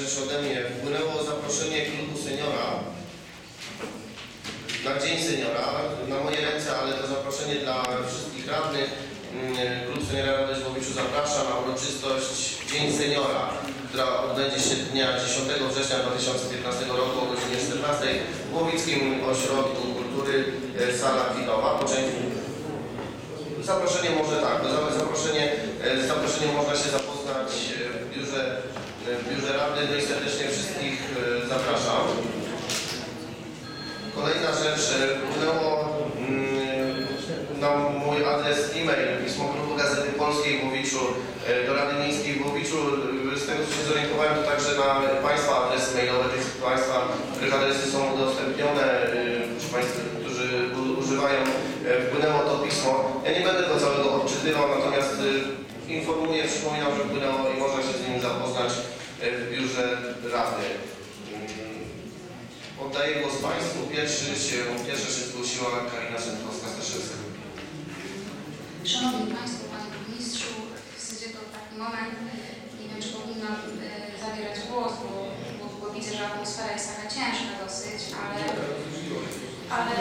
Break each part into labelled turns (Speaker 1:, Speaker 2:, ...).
Speaker 1: rzecz ode mnie. Wpłynęło zaproszenie klubu seniora na Dzień Seniora, na moje ręce, ale to zaproszenie dla wszystkich radnych. Mm, Klub Seniora Rady Żłowiczu zaprasza na uroczystość Dzień Seniora, która odbędzie się dnia 10 września 2015 roku o godzinie 14 w Łowickim Ośrodku Kultury e, Sala Widowa. Po części Zaproszenie może tak, no, za- zaproszenie, e, z zaproszeniem można się zapoznać e, w biurze, e, w biurze Rady, no i serdecznie wszystkich e, zapraszam. Kolejna rzecz, e, wpłynęło mm, na mój adres e-mail, pismo klubu Gazety Polskiej w Łowiczu, e, do Rady Miejskiej w Łowiczu. Z tego co się zorientowałem, to także na Państwa adresy mailowe, tych Państwa, których adresy są udostępnione, proszę Państwa, którzy używają, wpłynęło to pismo. Ja nie będę go całego odczytywał, natomiast informuję, przypominam, że wpłynęło i można się z nim zapoznać w biurze Rady. Mm, Oddaję głos Państwu. Pierwszy się, pierwsza się zgłosiła Karina Szydkowska-Staszewska.
Speaker 2: Szanowni Państwo, Panie Burmistrzu, w zasadzie to taki moment, nie wiem czy powinnam e, zabierać głos, bo, bo, bo widzę, że atmosfera jest taka ciężka dosyć, ale, ale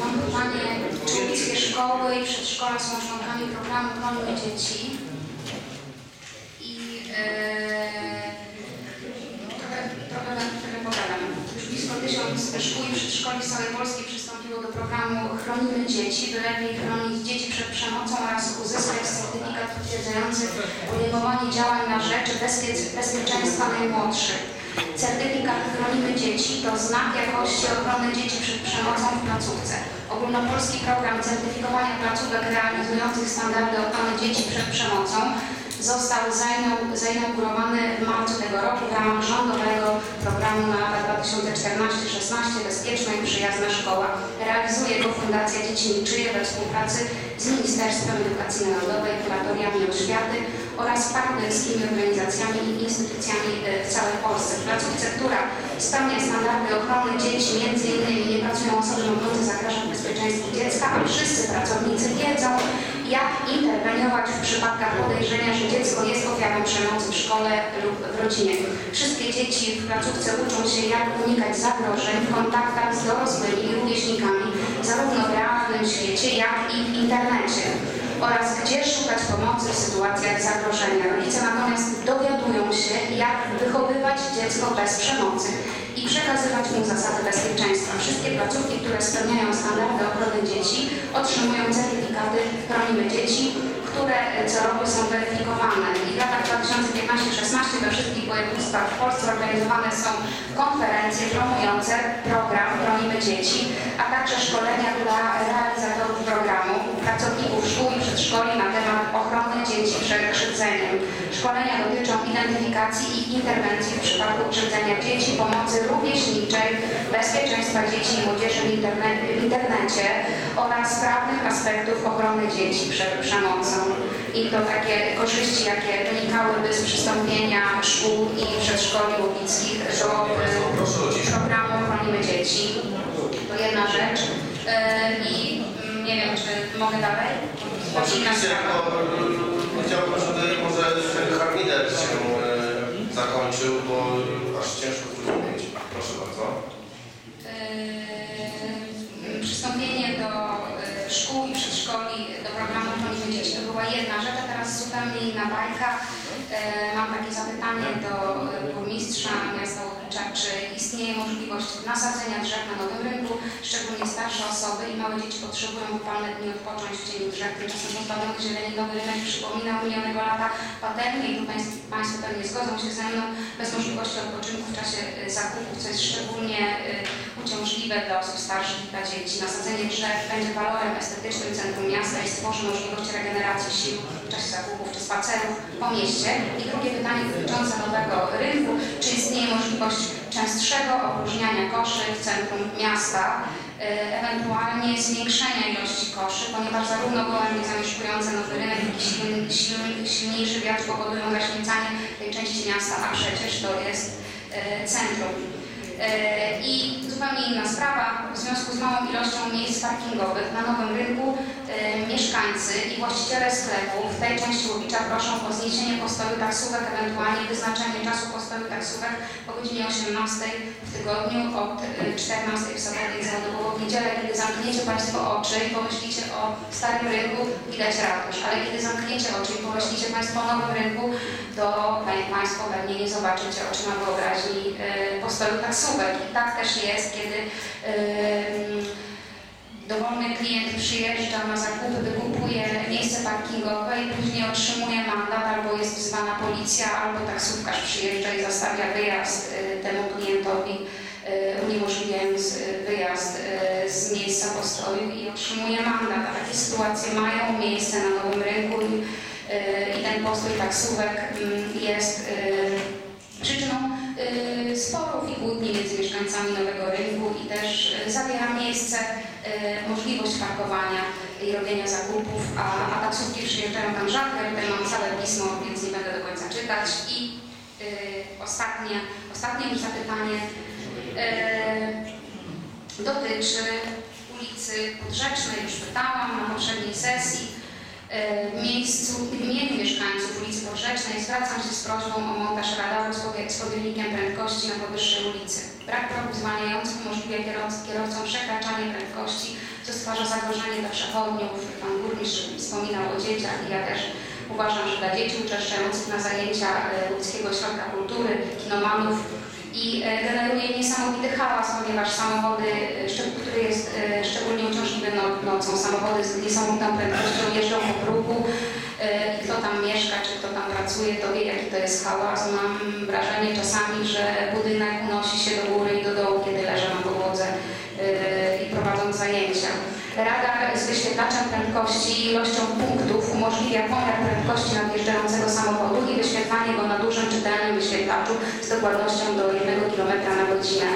Speaker 2: mam pytanie, czy łowickie szkoły i przedszkola są członkami programu Wolne Dzieci? I e, szkół i przedszkoli z całej przystąpiło do programu Chronimy Dzieci, by lepiej chronić dzieci przed przemocą oraz uzyskać certyfikat potwierdzający podejmowanie działań na rzecz bezpie- bezpieczeństwa najmłodszych. Certyfikat Chronimy Dzieci to znak jakości ochrony dzieci przed przemocą w placówce. Ogólnopolski program certyfikowania placówek realizujących standardy ochrony dzieci przed przemocą został zainau- zainaugurowany w marcu tego roku w ramach rządowego programu na lata 2014-16 Bezpieczna i Przyjazna Szkoła. Realizuje go Fundacja Dzieci Niczyje we współpracy z Ministerstwem Edukacji Narodowej, kuratoriami oświaty oraz partnerskimi organizacjami i instytucjami e, w całej Polsce. W placówce, która spełnia standardy ochrony dzieci, między innymi nie pracują osoby mogące zagrażać bezpieczeństwu dziecka, a wszyscy pracownicy wiedzą, jak interweniować w przypadkach podejrzenia, że dziecko jest ofiarą przemocy w szkole lub w rodzinie. Wszystkie dzieci w placówce uczą się, jak unikać zagrożeń w kontaktach z dorosłymi i rówieśnikami, zarówno w realnym świecie, jak i w internecie oraz gdzie szukać pomocy w sytuacjach zagrożenia. Rodzice natomiast dowiadują się, jak wychowywać dziecko bez przemocy przekazywać mu zasady bezpieczeństwa. Wszystkie placówki, które spełniają standardy ochrony dzieci, otrzymują certyfikaty Chronimy Dzieci, które co roku są weryfikowane. I w latach 2015-16 we wszystkich województwach w Polsce organizowane są konferencje promujące program Chronimy Dzieci, a także szkolenia dla realizatorów programu, pracowników szkół i przedszkoli na temat ochrony dzieci przed krzywdzeniem. Szkolenia dotyczą identyfikacji i interwencji w przypadku krzywdzenia dzieci, pomocy rówieśniczej, bezpieczeństwa dzieci i młodzieży w, interne- w internecie oraz prawnych aspektów ochrony dzieci przed przemocą. I to takie korzyści, jakie wynikałyby z przystąpienia szkół i przedszkoli łowickich do y, programu Chronimy Dzieci. To jedna rzecz. Y, I mm, nie wiem, czy mogę dalej?
Speaker 1: Oczywiście, chciałbym, żeby może harmider się e, zakończył, bo aż ciężko zrozumieć. Proszę bardzo.
Speaker 2: Yy, przystąpienie do yy, szkół i przedszkoli do programu Chronimy Dzieci to była jedna rzecz, a teraz zupełnie inna bajka. Yy, Mam takie zapytanie do yy, burmistrza miasta Łowicza, czy istnieje możliwość nasadzenia drzew na nowym rynku, szczególnie starsze osoby i małe dzieci potrzebują upalne dni odpocząć w cieniu drzew, tymczasem pozbawiony zieleni nowy rynek przypominał minionego lata patelnię i tu Państwo, państwo pewnie zgodzą się ze mną, bez możliwości odpoczynku w czasie yy, zakupów, co jest szczególnie uciążliwe dla osób starszych i dla dzieci. Nasadzenie drzew będzie walorem estetycznym centrum miasta i stworzy możliwość regeneracji sił w czasie zakupów czy spacerów po mieście. I drugie pytanie dotyczące nowego rynku. Czy istnieje możliwość częstszego opróżniania koszy w centrum miasta, e, ewentualnie zwiększenia ilości koszy, ponieważ zarówno gołębie zamieszkujące nowy rynek, jak i silny, silny, silniejszy wiatr powodują zaśmiecanie tej części miasta, a przecież to jest e, centrum. E, I zupełnie inna sprawa, w związku z małą ilością miejsc parkingowych na nowym rynku mieszkańcy i właściciele sklepów w tej części Łowicza proszą o zniesienie postoju taksówek, ewentualnie wyznaczenie czasu postoju taksówek po godzinie 18 w tygodniu, od y, 14 w sobotę i zawodowo w niedzielę. Kiedy zamkniecie Państwo oczy i pomyślicie o starym rynku, widać ratusz, ale kiedy zamkniecie oczy i pomyślicie Państwo o nowym rynku, to Państwo pewnie nie zobaczycie oczyma wyobraźni postoju taksówek. I tak też jest, kiedy Dowolny klient przyjeżdża na zakupy, wykupuje miejsce parkingowe i później otrzymuje mandat, albo jest wzwana policja, albo taksówkarz przyjeżdża i zastawia wyjazd y, temu klientowi, y, uniemożliwiając y, wyjazd z miejsca postoju i otrzymuje mandat. A takie sytuacje mają miejsce na nowym rynku i, i ten postój taksówek mm, jest przyczyną sporów i kłótni między mieszkańcami Nowego Rynku i też y, zabiera miejsce y, możliwość parkowania i robienia zakupów, a, a taksówki przyjeżdżają tam rzadko. Tutaj mam całe pismo, więc nie będę do końca czytać. I y, ostatnie, ostatnie już zapytanie dotyczy ulicy Podrzecznej. Już pytałam na poprzedniej sesji. E, miejscu, w imieniu mieszkańców ulicy Podrzecznej zwracam się z prośbą o montaż radaru z podjęciem prędkości na powyższej ulicy. Brak progów zwalniających umożliwia kierowc- kierowcom przekraczanie prędkości, co stwarza zagrożenie dla przechodniów. Pan burmistrz wspominał o dzieciach i ja też uważam, że dla dzieci uczęszczających na zajęcia e, Łódzkiego Ośrodka Kultury, kinomanów i e, generuje niesamowity hałas, ponieważ samochody, e, który jest e, szczególnie uciążliwy no- nocą, samochody z niesamowitą prędkością jeżdżą po e, i kto tam mieszka, czy kto tam pracuje, to wie jaki to jest hałas. Mam wrażenie czasami, że budynek unosi się do góry i do dołu, kiedy leży na podłodze i prowadzą zajęcia. Radar z wyświetlaczem prędkości ilością punktów umożliwia pomiar prędkości nadjeżdżającego samochodu i wyświetlanie go na dużym czytelnym wyświetlaczu z dokładnością do 1 km na godzinę.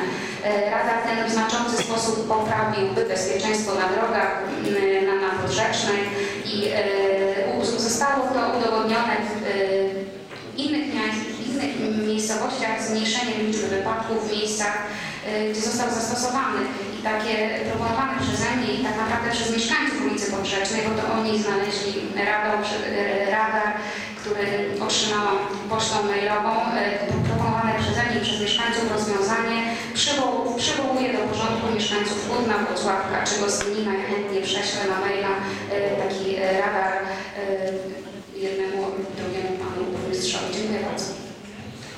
Speaker 2: E, Radar ten w znaczący sposób poprawiłby bezpieczeństwo na drogach mm, na, na Podrzecznej i e, zostało to udowodnione w e, innych, innych miejscowościach zmniejszenie liczby wypadków w miejscach, gdzie został zastosowany i takie proponowane przeze mnie i tak naprawdę przez mieszkańców ulicy Podrzecznej, bo to oni znaleźli radar, radar który otrzymałam pocztą mailową, e, proponowane przeze mnie przez mieszkańców rozwiązanie przywoł, przywołuje do porządku mieszkańców Kutna, Wrocławka czy Gostynina. Ja chętnie prześlę na maila taki radar jednemu drugiemu panu burmistrzowi. Dziękuję bardzo.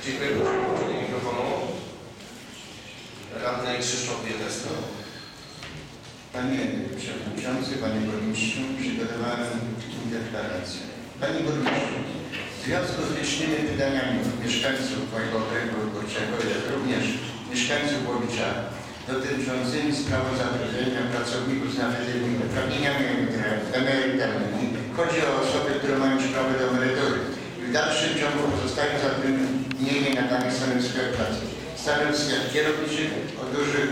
Speaker 1: Dziękuję proszę o włączenie mikrofonu. Radny Krzysztof Biedeska.
Speaker 3: Panie Przewodniczący, Panie Burmistrzu, przygotowałem interpelację. Panie Burmistrzu, w związku z licznymi pytaniami mieszkańców mojego okręgu wyborczego, jak również mieszkańców Łowicza dotyczącymi sprawy zatrudnienia pracowników z nabytymi uprawnieniami emerytalnymi, chodzi o osoby, które mają prawo do emerytury i w dalszym ciągu pozostają zatrudnieni na danych stanowiskach pracy. Stanowiskach kierowniczych o dużych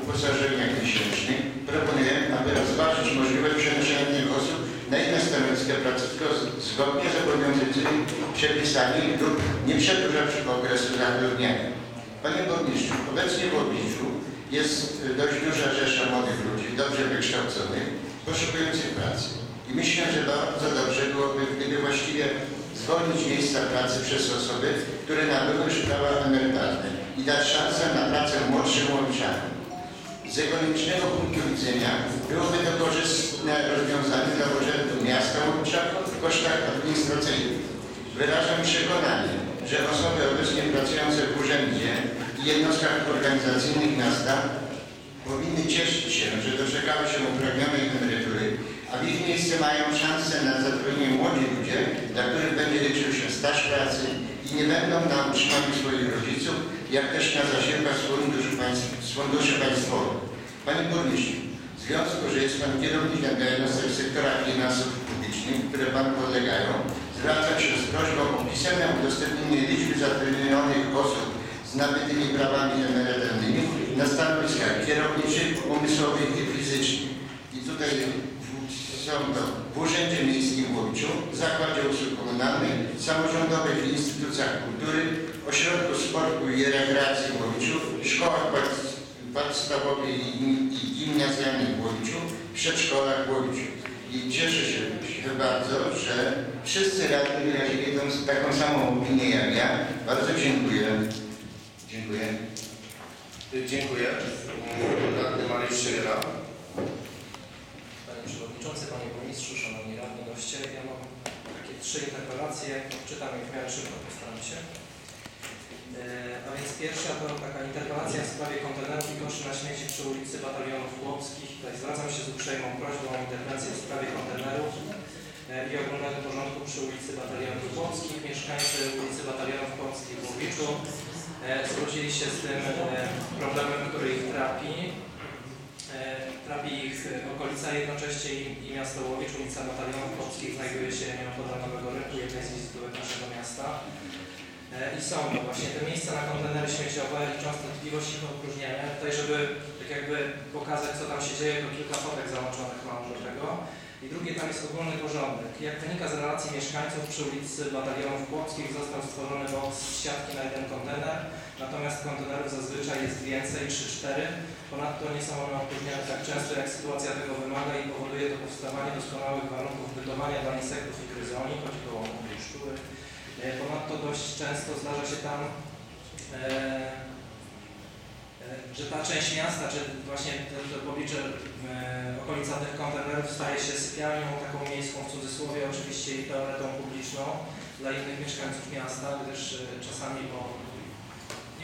Speaker 3: uposażeniach miesięcznych proponuję, aby rozważyć możliwość przenoszenia tych osób na inne stanowiska zgo- zgodnie z obowiązującymi przepisami lub nie przedłużać okresu zatrudnienia. Panie Burmistrzu, obecnie w Obliczu jest y, dość duża rzesza młodych ludzi, dobrze wykształconych, poszukujących pracy. I myślę, że bardzo dobrze byłoby, gdyby właściwie zwolnić miejsca pracy przez osoby, które nabyły już prawa emerytalne i dać szansę na pracę młodszym łączanom. Z ekonomicznego punktu widzenia byłoby to korzystne rozwiązanie dla budżetu miasta Łódźa w kosztach administracyjnych. Wyrażam przekonanie, że osoby obecnie pracujące w urzędzie i jednostkach organizacyjnych miasta powinny cieszyć się, że doczekały się upragnionej emerytury, a w ich miejsce mają szansę na zatrudnienie młodzi ludzie, dla których będzie liczył się staż pracy i nie będą na utrzymaniu swoich rodziców, jak też na zasiłkach z funduszy, państw, z funduszy państwowych. Panie Burmistrzu, w związku, że jest Pan kierownikiem jednostek sektora finansów publicznych, które Panu podlegają, zwracam się z prośbą o pisemne udostępnienie liczby zatrudnionych osób z nabytymi prawami emerytalnymi na stanowiskach kierowniczych, umysłowych i fizycznych. I tutaj to w Urzędzie Miejskim w Łowiczu, Zakładzie Usług Komunalnych, samorządowych instytucjach kultury, Ośrodku Sportu i Rekreacji w szkołach podstawowych i, gimnazjalnych w Łowiczu, przedszkolach w. I cieszę się, bardzo, że wszyscy radni wyrazili taką samą opinię jak ja. Bardzo dziękuję. Dziękuję.
Speaker 1: Dziękuję. Radny Mariusz Szygiera.
Speaker 4: Panie Przewodniczący, Panie Burmistrzu, Szanowni Radni, goście, ja mam takie trzy interpelacje, odczytam je w miarę szybko, postaram się. E, A więc pierwsza to taka interpelacja w sprawie kontenerów i koszy na śmieci przy ulicy Batalionów Chłopskich. Tutaj zwracam się z uprzejmą prośbą o interwencję w sprawie kontenerów e, i ogólnego porządku przy ulicy Batalionów Chłopskich. Mieszkańcy ulicy Batalionów Chłopskich w Łowiczu e, zwrócili się z tym problemem, który ich trapi. Trapi ich e, okolica jednocześnie i, miasto Łowicz, ulica Batalionów Chłopskich znajduje się nieopodal Nowego Rynku, jednej z wizytówek naszego miasta. E, I są właśnie te miejsca na kontenery śmieciowe i częstotliwość ich opróżniania. Tutaj, żeby tak jakby pokazać, co tam się dzieje, to kilka fotek załączonych mam do tego. I drugie, tam jest ogólny porządek. Jak wynika z relacji mieszkańców przy ulicy Batalionów Chłopskich został stworzony boks z siatki na jeden kontener, natomiast kontenerów zazwyczaj jest więcej, 3-4. Ponadto nie są one opróżniane tak często, jak sytuacja tego wymaga i powoduje to powstawanie doskonałych warunków bytowania dla insektów i gryzoni, chodzi o szczury. E, Ponadto dość często zdarza się tam, e, e, że ta część miasta, czy właśnie to, pobliże e, okolica tych kontenerów staje się sypialnią taką miejską w cudzysłowie oczywiście i toaletą publiczną dla innych mieszkańców miasta, gdyż e, czasami po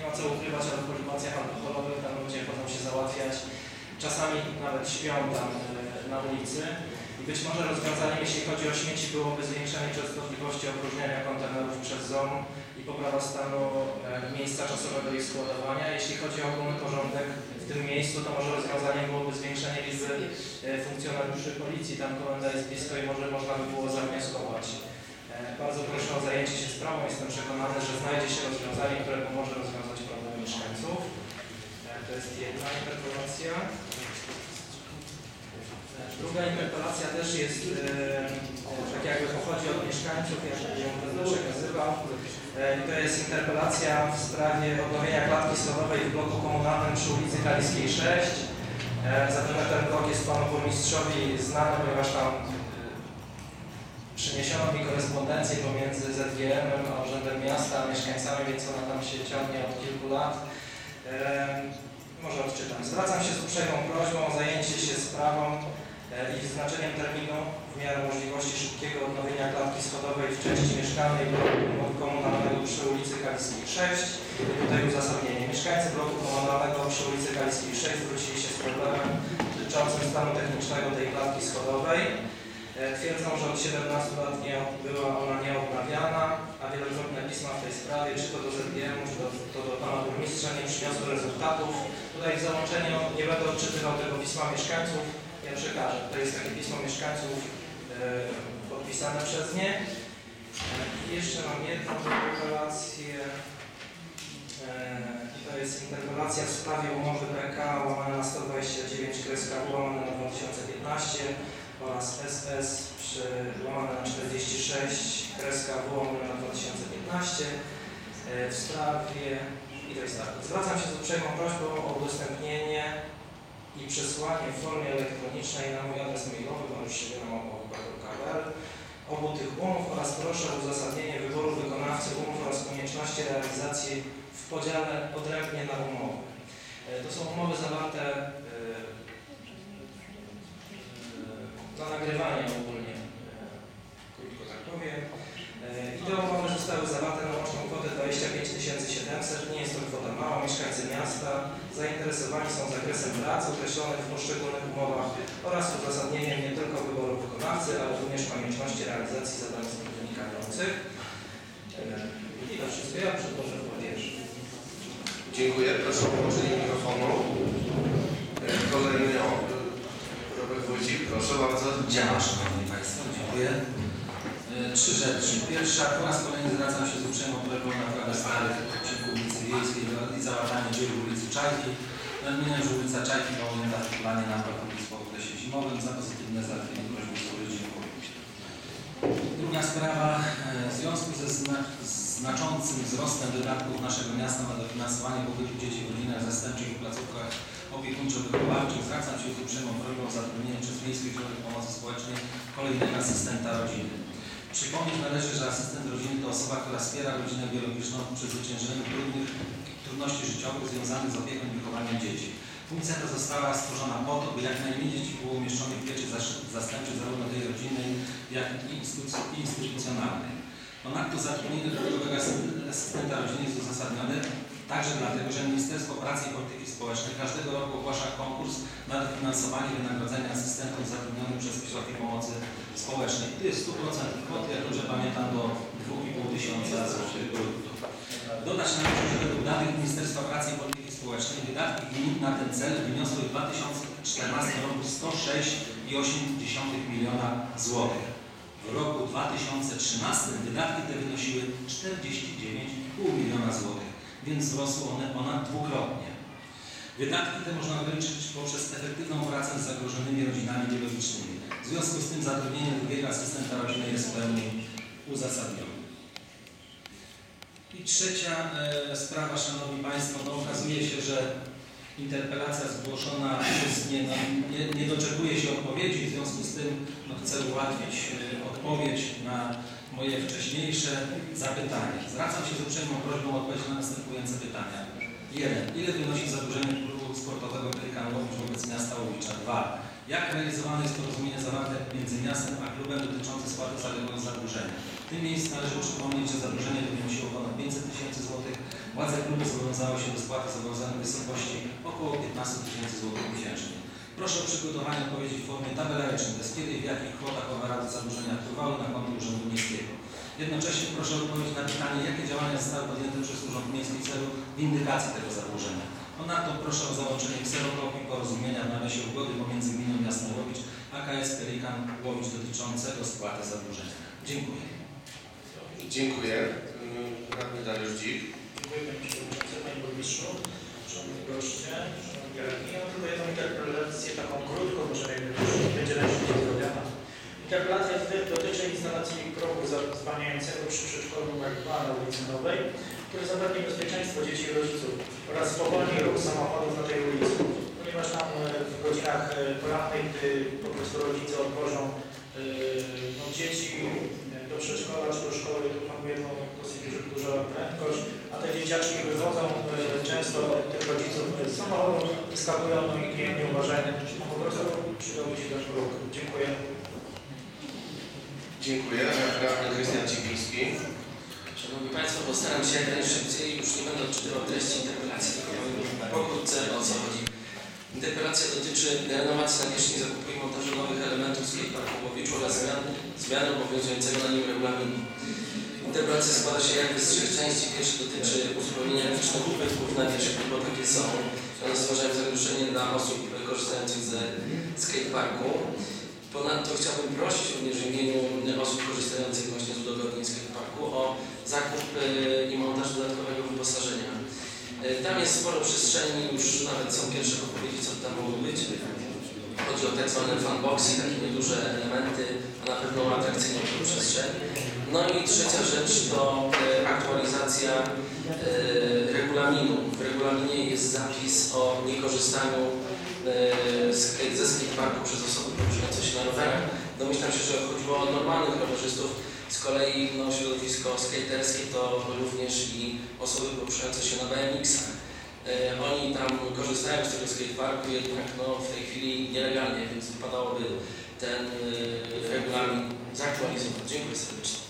Speaker 4: nie ma co ukrywać, ale po libacjach alkoholowych tam ludzie chodzą się załatwiać. Czasami nawet śpią tam e, na ulicy. I być może rozwiązaniem, jeśli chodzi o śmieci, byłoby zwiększenie częstotliwości opróżniania kontenerów przez ZOM i poprawa stanu e, miejsca czasowego ich składowania. Jeśli chodzi o ogólny porządek w tym miejscu, to może rozwiązaniem byłoby zwiększenie liczby e, funkcjonariuszy policji. Tam komenda jest blisko i może można by było zawnioskować. Bardzo proszę o zajęcie się sprawą. Jestem przekonany, że znajdzie się rozwiązanie, które pomoże rozwiązać E, To jest jedna interpelacja. E, Druga interpelacja też jest, e, tak jakby pochodzi od mieszkańców, jak ją będę przekazywał. E, To jest interpelacja w sprawie odnowienia klatki schodowej w bloku komunalnym przy ulicy Kaliskiej 6. E, Zapewne ten blok jest panu burmistrzowi znany, ponieważ tam przyniesiono mi korespondencję pomiędzy ZGM-em a Urzędem Miasta, mieszkańcami, więc ona tam się ciągnie od kilku lat. Może odczytam. Zwracam się z uprzejmą prośbą o zajęcie się sprawą e, i wyznaczeniem terminu w miarę możliwości szybkiego odnowienia klatki schodowej w części mieszkalnej bloku komunalnego przy ulicy Kaliskiej 6. I tutaj uzasadnienie. Mieszkańcy bloku komunalnego przy ulicy Kaliskiej 6 zwrócili się z problemem dotyczącym stanu technicznego tej klatki schodowej. E, Twierdzą, że od 17 lat nie była ona nieodnawiana, a wielokrotne pisma w tej sprawie, czy to do ZGM-u, czy to, to do pana burmistrza, nie przyniosły rezultatów. Tutaj w załączeniu nie będę odczytywał tego pisma mieszkańców, ja przekażę. To jest takie pismo mieszkańców e, podpisane przez nie. E, I jeszcze mam jedną interpelację. I to jest interpelacja w sprawie umowy PK łamane na 129 kreska łamane na 2015 oraz SS przy łamane na 46 kreska łamane na 2015 e, w sprawie i to jest tak. Zwracam się z uprzejmą prośbą o udostępnienie i przesłanie w formie elektronicznej na mój adres mailowy maruszewina.pl obu tych umów oraz proszę o uzasadnienie wyboru wykonawcy umów oraz konieczności realizacji w podziale odrębnie na umowy. E, To są umowy zawarte e, e, na nagrywanie ogólnie, e, krótko tak powiem. E, I te umowy zostały zawarte na łączną kwotę 25 700. Nie jest to kwota mała. Mieszkańcy miasta zainteresowani są zakresem prac określonych w poszczególnych umowach oraz uzasadnieniem nie tylko wyboru wykonawcy, ale również konieczności realizacji zadań z nich wynikających. E, I to wszystko. Ja przedłożę wierszy.
Speaker 1: Dziękuję. Proszę o włączenie mikrofonu. E, Kolejny o, e, Wójcik, proszę bardzo.
Speaker 5: Działa, Szanowni Państwo, dziękuję. E, Trzy rzeczy. Pierwsza, po raz kolejny zwracam się z uprzejmą prośbą na naprawę starych odcinków ulicy Wiejskiej i załatanie dziur ulicy Czajki. Nadmieniam, że ulica Czajki była ujęta w planie napraw ulic po okresie zimowym. Za pozytywne załatwienie prośby sobie dziękuję. Druga sprawa, e, w związku ze zna znaczącym wzrostem wydatków naszego miasta na dofinansowanie pobytu dzieci w rodzinach zastępczych i placówkach opiekuńczo-wychowawczych zwracam się z uprzejmą prośbą o zatrudnienie przez Miejski Ośrodek Pomocy Społecznej kolejnego asystenta rodziny. Przypomnieć należy, że asystent rodziny to osoba, która wspiera rodzinę biologiczną w przezwyciężeniu trudnych trudności życiowych związanych z opieką i wychowaniem dzieci. Funkcja ta została stworzona po to, by jak najmniej dzieci było umieszczonych w pieczy zastępczej zarówno tej rodzinnej, jak i instytuc- i instytucjonalnej. Ponadto zatrudnienie dodatkowego asy- asystenta rodziny jest uzasadnione także dlatego, że Ministerstwo Pracy i Polityki Społecznej każdego roku ogłasza konkurs na dofinansowanie wynagrodzenia asystentów zatrudnionych przez ośrodki pomocy społecznej. To jest 100% kwoty, jak dobrze pamiętam, do 2,5 tysiąca złotych brutto. Dodać należy, że według danych Ministerstwa Pracy i Polityki Społecznej wydatki gmin na ten cel wyniosły w 2014 roku 106,8 miliona złotych. W roku 2013 wydatki te wynosiły 49,5 miliona złotych, więc wzrosły one ponad dwukrotnie. Wydatki te można ograniczyć poprzez efektywną pracę z zagrożonymi rodzinami biologicznymi. W związku z tym zatrudnienie drugiego asystenta rodziny jest w pełni uzasadnione. I trzecia e, sprawa, Szanowni Państwo, no okazuje się, że interpelacja zgłoszona jest nie, no, nie, nie doczekuje się odpowiedzi, w związku z tym no, chcę ułatwić e, odpowiedź na moje wcześniejsze zapytanie. Zwracam się z uprzejmą prośbą o odpowiedź na następujące pytania. 1. Ile wynosi zadłużenie klubu sportowego Pelikan Łowicz wobec miasta Łowicza? 2. Jak realizowane jest porozumienie zawarte między miastem a klubem dotyczące spłaty całego zadłużenia? W tym miejscu należy przypomnieć, że zadłużenie wynosiło ponad 500 tysięcy złotych. Władze klubu zobowiązały się do spłaty zobowiązań w wysokości około 15 tysięcy złotych miesięcznie. Proszę o przygotowanie odpowiedzi w formie tabelarycznej, bez kiedy i w jakich kwotach owe rady zadłużenia wpływały na konto Urzędu Miejskiego. Jednocześnie proszę o odpowiedź na pytanie, jakie działania zostały podjęte przez Urząd Miejski w celu windykacji tego zadłużenia. Ponadto proszę o załączenie kserokopii porozumienia w nawiasie ugody pomiędzy gminą miasta Łowicz a KS Pelikan Łowicz dotyczącego spłaty zadłużenia. Dziękuję.
Speaker 1: Dziękuję. Radny Dariusz Dzik.
Speaker 6: Dziękuję Panie Przewodniczący, Panie Burmistrzu, Szanowni Goście. Ja mam tylko jedną interpelację, taką krótką, może już będzie najszybciej zrobiona. Interpelacja dotyczy instalacji progu zwalniającego przy przedszkolu numer 2 na ulicy Nowej, który zapewni bezpieczeństwo dzieci i rodziców oraz spowolni ruch samochodów na tej ulicy. Ponieważ tam e, w godzinach e, porannych, gdy po prostu rodzice odwożą e, no, dzieci przedszkola czy do szkoły, to panuje no, dosyć duża, prędkość, a te dzieciaczki wychodzą e, często od tych rodziców z samochodu, skakują no i nie, nie uważają. Po prostu przydałby się też ruch. Dziękuję.
Speaker 1: Dziękuję. Radny Krystian Cipiński.
Speaker 7: Szanowni Państwo, postaram się jak najszybciej, już nie będę odczytywał treści interpelacji, tylko powiem pokrótce o co chodzi. Interpelacja dotyczy renowacji nawierzchni zakupu i montażu nowych elementów skateparku w Łowiczu oraz zmian, zmiany obowiązującego na nim regulaminu. Interpelacja składa się jakby z trzech części. Pierwsza dotyczy uzupełnienia licznych ubytków nawierzchni, bo takie są. One stwarzają zagrożenie dla osób korzystających ze skateparku. Ponadto chciałbym prosić również w imieniu osób korzystających właśnie z budowy Ognińskiego Parku o zakup e, i montaż Tam jest sporo przestrzeni, już nawet są pierwsze odpowiedzi, co tam mogło być. Chodzi o tak zwane fanboxy, takie nieduże elementy, a na pewno atrakcyjną tą przestrzeń. No i trzecia rzecz to e, aktualizacja e, regulaminu. W regulaminie jest zapis o niekorzystaniu e, ze skateparku przez osoby poruszające się na rowerach. Domyślam się, że chodziło o normalnych rowerzystów. Z kolei no, środowisko skaterskie to również i osoby poruszające się na BMX-ach. E, oni tam korzystają z tego skateparku, jednak no, w tej chwili nielegalnie, więc wypadałoby ten e, regulamin zaktualizować. Dziękuję serdecznie.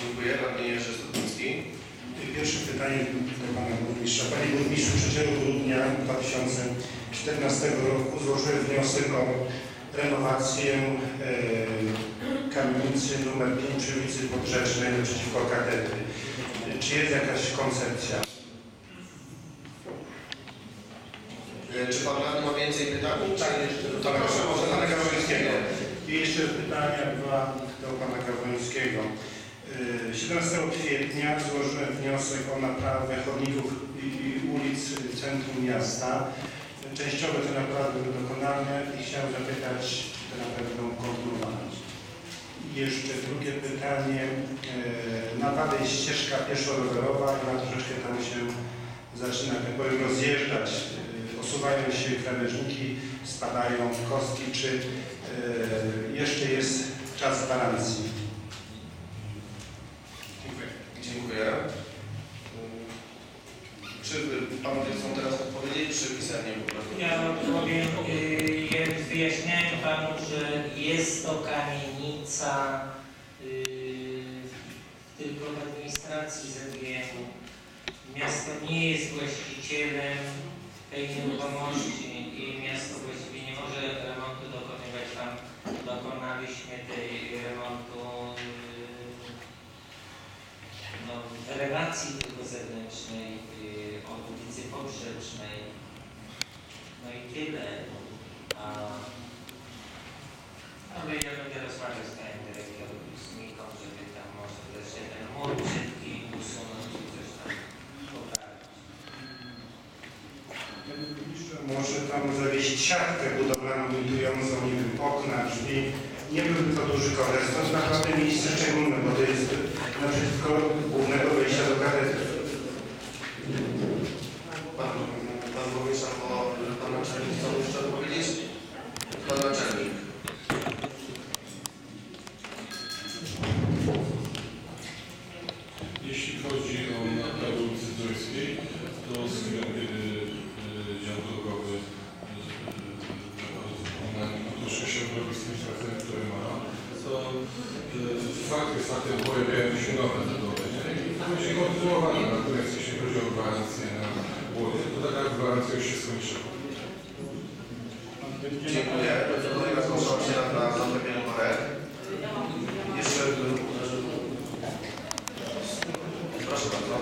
Speaker 1: Dziękuję. Radny Jerzy Stupiński.
Speaker 8: Pierwsze pytanie do Pana Burmistrza. Panie Burmistrzu, 3 grudnia 2014 roku złożyłem wniosek o renowację e, kamienicy numer 5 przy ulicy Podrzecznej naprzeciwko katedry. Czy jest jakaś koncepcja?
Speaker 1: E, Czy Pan Radny ma więcej pytań?
Speaker 8: Tak, do Pana,
Speaker 1: proszę,
Speaker 8: do Pana. Gawrońskiego. I jeszcze pytania dwa do Pana Gawrońskiego. E, 17 kwietnia złożyłem wniosek o naprawę chodników i ulic w centrum miasta. Częściowe te naprawy były dokonane i chciałem zapytać, czy te naprawy będą kontynuowane. Jeszcze drugie pytanie. E, Na Wadej jest ścieżka pieszo-rowerowa ona troszeczkę tam się zaczyna, tak powiem, rozjeżdżać e, obsuwają się krawężniki, spadają kostki, czy e, jeszcze jest czas gwarancji. Dziękuję.
Speaker 1: Dziękuję. Czy panowie chcą teraz odpowiedzieć, czy pisemnie po prostu?
Speaker 9: Ja powiem, y, wyjaśniałem panu, że jest to kamienica y, tylko w administracji ZGM-u. Miasto nie jest właścicielem tej nieruchomości i miasto właściwie nie może remontu dokonywać. Tam dokonaliśmy tej remontu y, no, relacji tylko zewnętrznej ulicy Poprzecznej. No i tyle. A, ale ja będę rozmawiał z panem dyrektorem i z Niką, żeby tam może też ten mur brzydki usunąć i coś tam poprawić.
Speaker 8: Panie burmistrzu, Może tam zawieść siatkę budowlaną limitującą, nie wiem, okna, drzwi. Nie byłby to duży koszt. To jest naprawdę miejsce szczególne, bo to jest naprzeciwko głównego wejścia do katedry.
Speaker 1: Pan, pan burmistrz albo pan naczelnik chcą jeszcze odpowiedzieć? Pan naczelnik.
Speaker 10: Jeśli chodzi o naprawę ulicy Zdrojskiej, to z chwilą, kiedy y, dział drogowy utożsami się robi z tymi pracami, które ma, to y, fakt jest faktem, pojawiają się nowe zadowolenia i to będzie kontynuowane. Natomiast jeśli chodzi o gwarancję na łodzie, to taka gwarancja już się skończyła.
Speaker 1: Dziękuję. Kolejna proszę o przyjazd na zapewnienie korekt. Jeszcze... Proszę bardzo.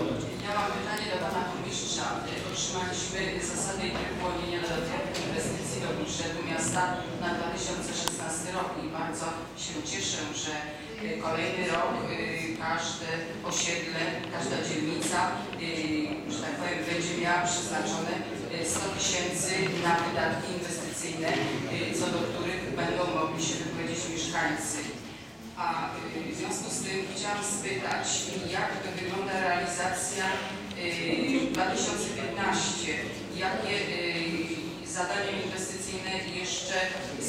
Speaker 11: Ja mam pytanie do Pana Burmistrza. Otrzymaliśmy zasady i tryb wyłonienia dodatkowych inwestycji do budżetu miasta na 2016 rok i bardzo się cieszę, że y, kolejny rok y, każde osiedle, każda dzielnica, y, że tak powiem, będzie miała przeznaczone y, 100 tysięcy na wydatki inwestycyjne, y, co do których będą mogli się wypowiedzieć mieszkańcy. A y, w związku z tym chciałam spytać, jak wygląda realizacja y, 2015? Jakie y, zadania inwestycyjne jeszcze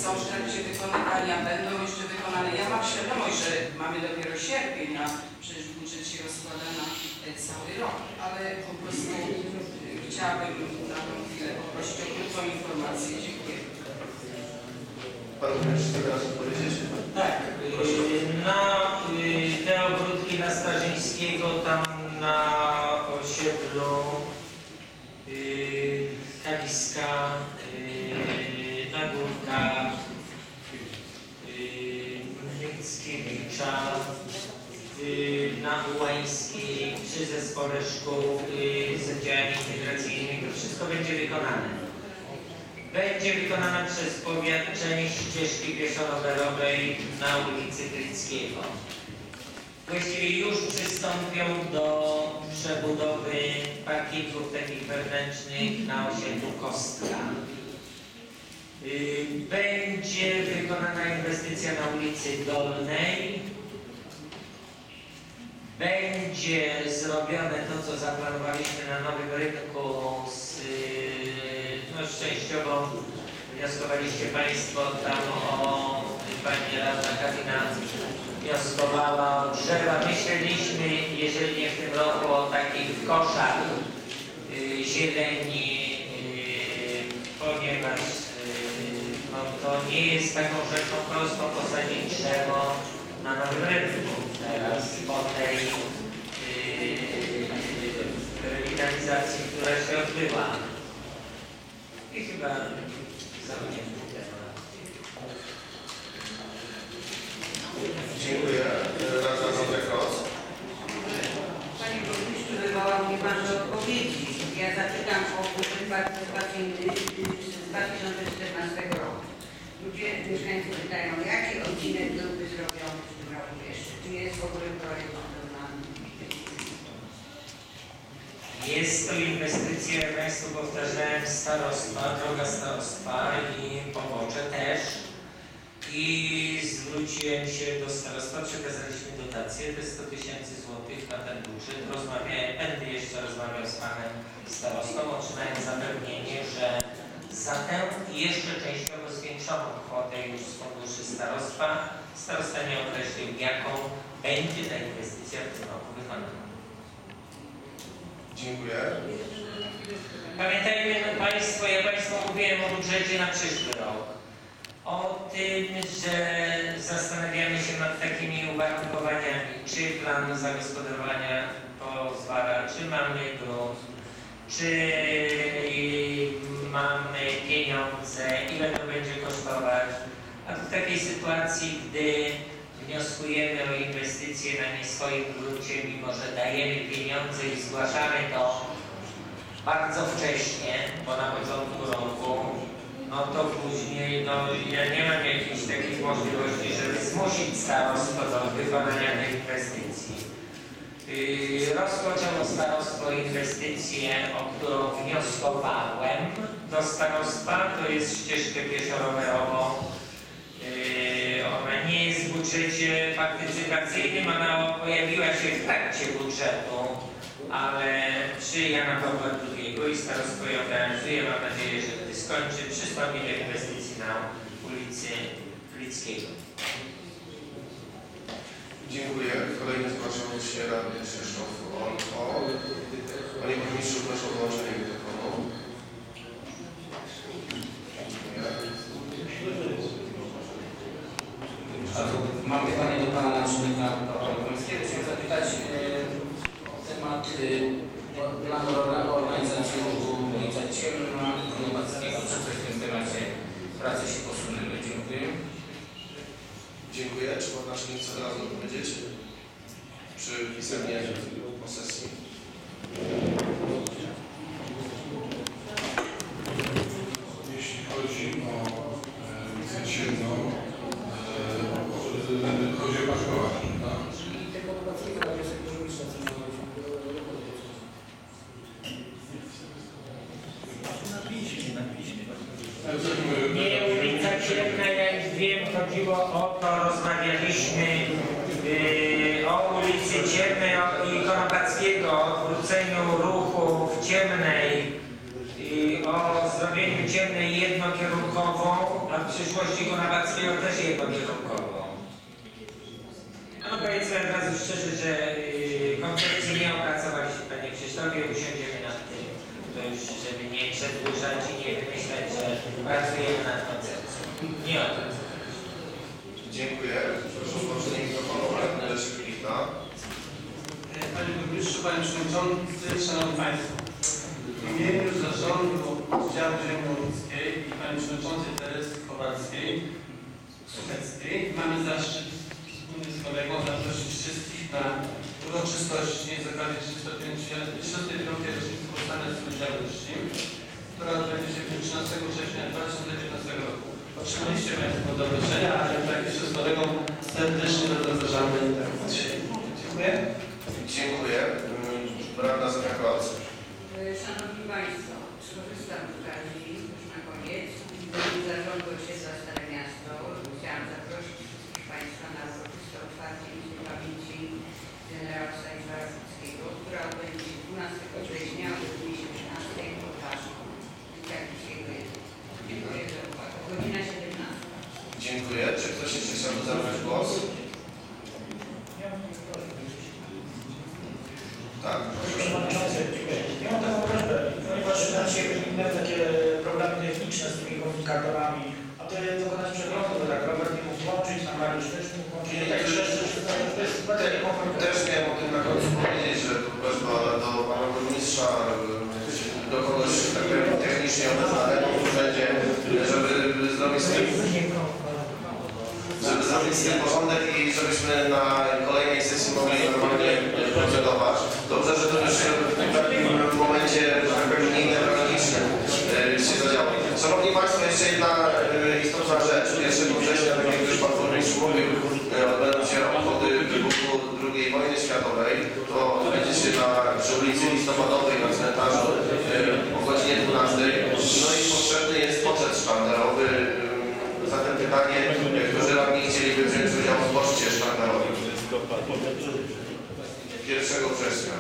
Speaker 11: są w trakcie wykonywania, będą jeszcze wykonane? Ja mam świadomość, że mamy dopiero sierpień, a przecież budżet się rozkłada na y, cały rok, ale po prostu y, chciałabym na tą chwilę poprosić o krótką informację. Dziękuję.
Speaker 1: Pan burmistrz chce odpowiedzieć?
Speaker 9: Tak, na y, te ogródki na Starzyńskiego, tam na osiedlu y, Kaliska, y, Nagórka, Mickiewicza, na Ułańskiej, przy zespole szkół z oddziałami integracyjnymi, to wszystko będzie wykonane. Będzie wykonana przez powiat część ścieżki pieszo-rowerowej na ulicy Gryckiego. Właściwie już przystąpią do przebudowy parkingów takich wewnętrznych na osiedlu Kostka. Y, Będzie wykonana inwestycja na ulicy Dolnej. Będzie zrobione to, co zaplanowaliśmy na Nowym Rynku z, y, no szczęściowo wnioskowaliście Państwo tam o, Pani Radna Katina wnioskowała o drzewa. Myśleliśmy, jeżeli nie w tym roku, o takich koszach y, zieleni, y, ponieważ y, no, to nie jest taką rzeczą prostą posadzić drzewo na nowym rynku. Teraz po tej yy, rewitalizacji, która się odbyła. I chyba zamknięty temat.
Speaker 1: Dziękuję. Radna Zandek Ross.
Speaker 12: Panie burmistrzu, wywołał mnie Pan do odpowiedzi. Ja zapytam o budżet partycypacyjny z 2014 roku. Ludzie, mieszkańcy pytają, jaki odcinek byłby zrobiony w tym roku jeszcze? Czy jest w ogóle projekt wykonany?
Speaker 9: Jest to jak Państwu powtarzałem, starostwa, droga starostwa i pobocze też. I zwróciłem się do starostwa, przekazaliśmy dotację, to jest 100 tysięcy złotych na ten budżet. Rozmawiałem, będę jeszcze rozmawiał z panem starostą, otrzymałem zapewnienie, że Za tę jeszcze częściowo zwiększoną kwotę już z funduszy starostwa starosta nie określił, jaką będzie ta inwestycja w tym roku wykonana.
Speaker 1: Dziękuję.
Speaker 9: Pamiętajmy no Państwo, ja Państwu mówiłem o budżecie na przyszły rok. O tym, że zastanawiamy się nad takimi uwarunkowaniami, czy plan zagospodarowania pozwala, czy mamy grunt, czy mamy pieniądze, ile to będzie kosztować. A w takiej sytuacji, gdy wnioskujemy o inwestycje na nie swoim gruncie, mimo że dajemy pieniądze i zgłaszamy to bardzo wcześnie, bo na początku roku, no to później, no ja nie mam jakiejś takiej możliwości, żeby zmusić starostwo do wykonania tej inwestycji. Yy, rozpoczęło starostwo inwestycję, o którą wnioskowałem do starostwa, to jest ścieżkę pieszo-rowerową. Yy, budżecie partycypacyjnym, ona pojawiła się w trakcie budżetu ale przy Jana Pawła II i starostwo ją realizuje. Mam nadzieję, że gdy skończy, przystąpi do inwestycji na ulicy Lickiego.
Speaker 1: Dziękuję. Kolejny zgłaszał się radny Krzysztof Olko. Panie burmistrzu, proszę o wyłączenie mikrofonu.
Speaker 13: Mam pytanie do Pana Naczelnika Polskiego. Chciałem zapytać e, o temat e, planu orga- organizacji ruchu ulica Ciemna Konopackiego. Czy coś w tym temacie prace się posunęły? Dziękuję.
Speaker 1: Dziękuję. Czy pan naczelnik chce od razu odpowiedzieć? Czy pisemnie po sesji?
Speaker 10: Jeśli chodzi o e, ulicę Ciemną, e, o- chodzi o parkowanie, tak? Ale coś mówię,
Speaker 9: Nie, ulica Ciemna, jak wiem, chodziło o to, rozmawialiśmy yy, o ulicy Ciemnej o- i Konopackiego, o odwróceniu ruchu w Ciemnej i o zrobieniu Ciemnej jednokierunkową, a w przyszłości Konopackiego też jednokierunkową. No powiedzmy od razu szczerze, że yy, koncepcji nie opracowaliśmy, Panie Krzysztofie, usiądziemy nad tym. To już, żeby nie przedłużać i nie wymyślać, że pracujemy nad koncepcją. Nie o to.
Speaker 1: Dziękuję. Proszę o wyłączenie mikrofonu. Radny Leszek Klichta.
Speaker 14: Panie Burmistrzu, Panie Przewodniczący, Szanowni Państwo. W imieniu Zarządu Działu Ziemiołudzkiej i Pani Przewodniczącej Teresy Kowalskiej, Słucheckiej mamy zaszczyt wspólnie z kolegą zaprosić wszystkich na uroczystości z okazji 35. rocznicy powstania Solidarności, która odbędzie się w dniu 13 września 2019 roku. Otrzymaliście Państwo zaproszenia, a ja tak jeszcze z kolegą serdecznie zapraszamy dzisiaj. Dziękuję.
Speaker 1: Dziękuję. Radna Zofia Kołac.
Speaker 12: Szanowni Państwo, skorzystam z okazji już na koniec. W imieniu Zarządu Osiedla Stare Miasto chciałam zaprosić wszystkich Państwa na uroczyste otwarcie Izby Pamięci generała Stanisława Wódzkiego, która odbędzie się 12 września o godzinie 17 pod Waszą. Jak dzisiaj jest. Dziękuję za uwagę. Godzina 17.
Speaker 1: Dziękuję. Czy ktoś jeszcze chciałby zabrać głos? Tak, proszę.
Speaker 6: Przewodniczący, dziękuję. Ja mam taką prośbę, ponieważ na dzisiaj inne takie problemy techniczne z tymi komunikatorami, a to jest dokonać przeglądu, bo tak Robert nie mógł włączyć, na Mariusz też nie mógł włączyć, I tak szczerze, że to jest bardzo niekomfortowe.
Speaker 1: Też miałem o tym na końcu powiedzieć, że to prośba do pana burmistrza, y, do kogoś tak powiem, technicznie obeznanego w urzędzie, żeby zrobić z tym, żeby zrobić z tym porządek i żebyśmy na kolejnej sesji mogli normalnie y, procedować. Dobrze, że to już w takim momencie, że tak powiem, nie newralgicznym y, się zadziało. Szanowni Państwo, jeszcze jedna y, istotna rzecz. 1 września, tak jak już Pan Burmistrz mówił, y, odbędą się obchody wybuchu II wojny To odbędzie się na, przy ulicy Listopadowej na cmentarzu y, o godzinie 12. No i potrzebny jest poczet sztandarowy. y, Zatem pytanie, y, którzy radni chcieliby wziąć udział w poczcie sztandarowym? 1 września.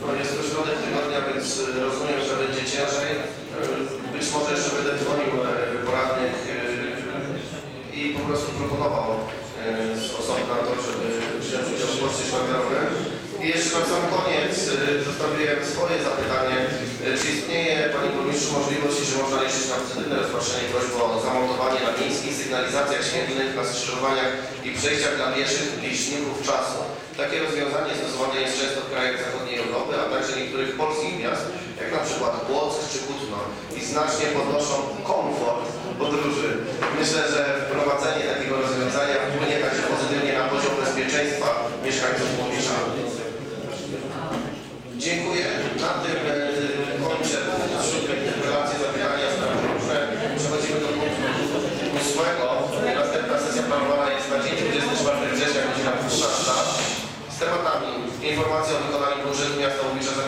Speaker 1: No jest troszkę e, rozumiem, że będzie ciężej. E, Być może jeszcze będę dzwonił e, poradnych e, i po prostu proponował e, osobno to, żeby wziąć udział w kursie szlagierowym. I jeszcze na sam koniec e, zostawiłem swoje zapytanie. E, Czy istnieje, Panie Burmistrzu, możliwość, że można liczyć na pozytywne rozpatrzenie prośby o zamontowanie na miejskich sygnalizacjach świetlnych, na skrzyżowaniach i przejściach dla pieszych liczników czasu? Takie rozwiązanie stosowane jest często w krajach zachodniej Europy, a także niektórych polskich miast, jak na przykład Płock czy Kutno i znacznie podnoszą komfort podróży. Myślę, że wprowadzenie takiego rozwiązania wpłynie także pozytywnie na poziom bezpieczeństwa mieszkańców Łowicza. Dziękuję. Na tym e, kończę szóste interpelacje, zapytania, sprawy różne. Przechodzimy do punktu ósmego. Następna sesja planowana jest na dzień 24 września, godzina 12. Z tematami informacja o wykonaniu budżetu miasta Łowicza za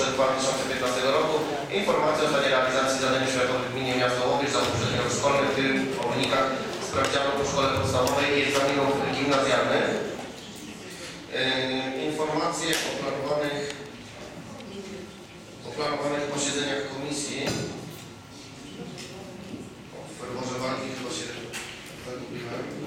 Speaker 1: półrocze 2015 roku, informacja o stanie realizacji zadań oświatowych w gminie miasta Łowicz za poprzedni rok w tym o wynikach sprawdzianu po szkole podstawowej i egzaminów gimnazjalnych. Yy, informacje o planowanych, o planowanych posiedzeniach komisji. O, ferworze walki chyba się zagubiłem.